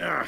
Ugh.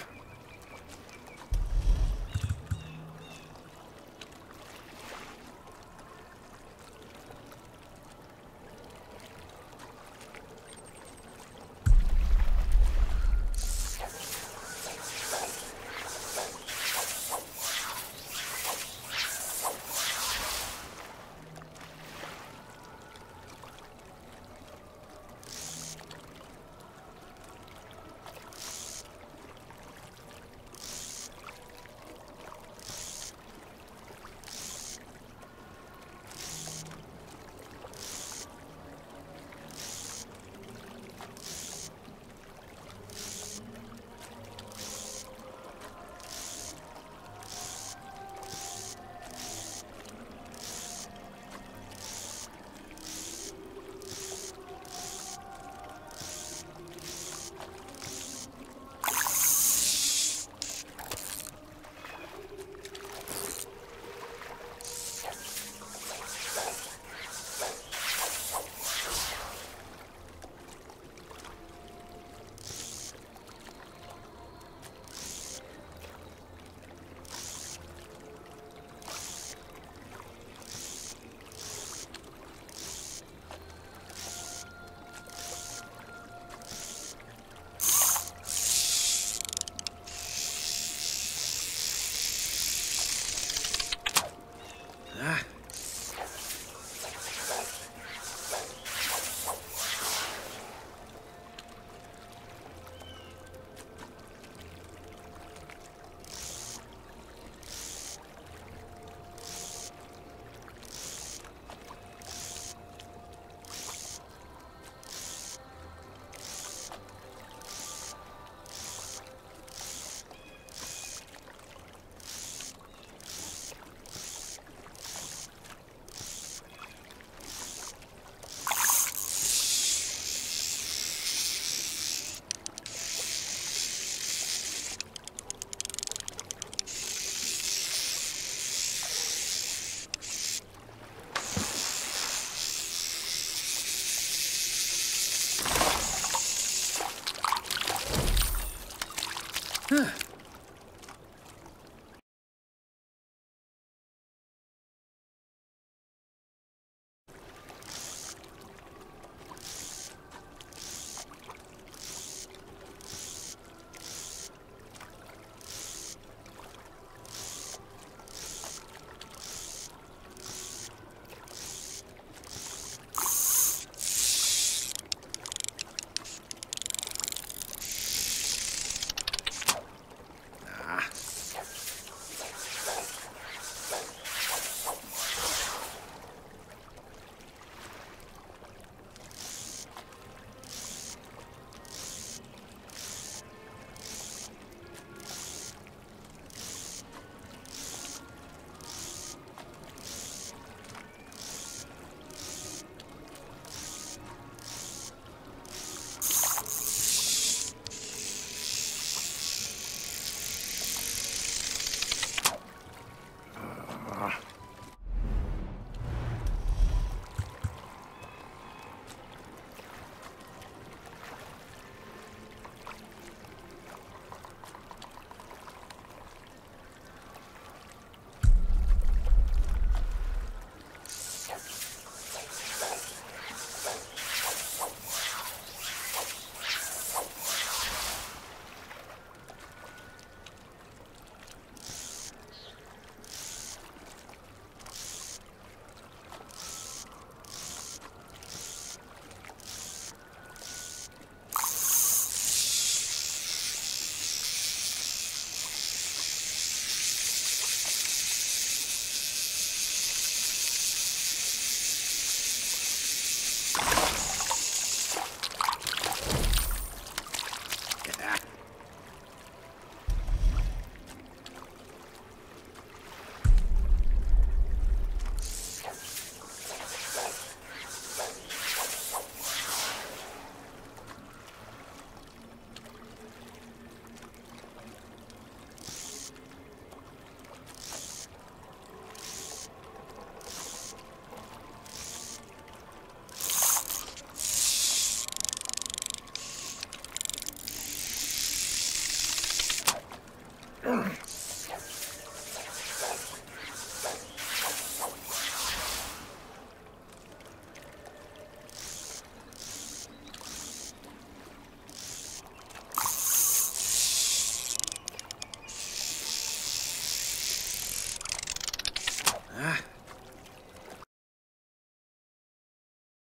Huh.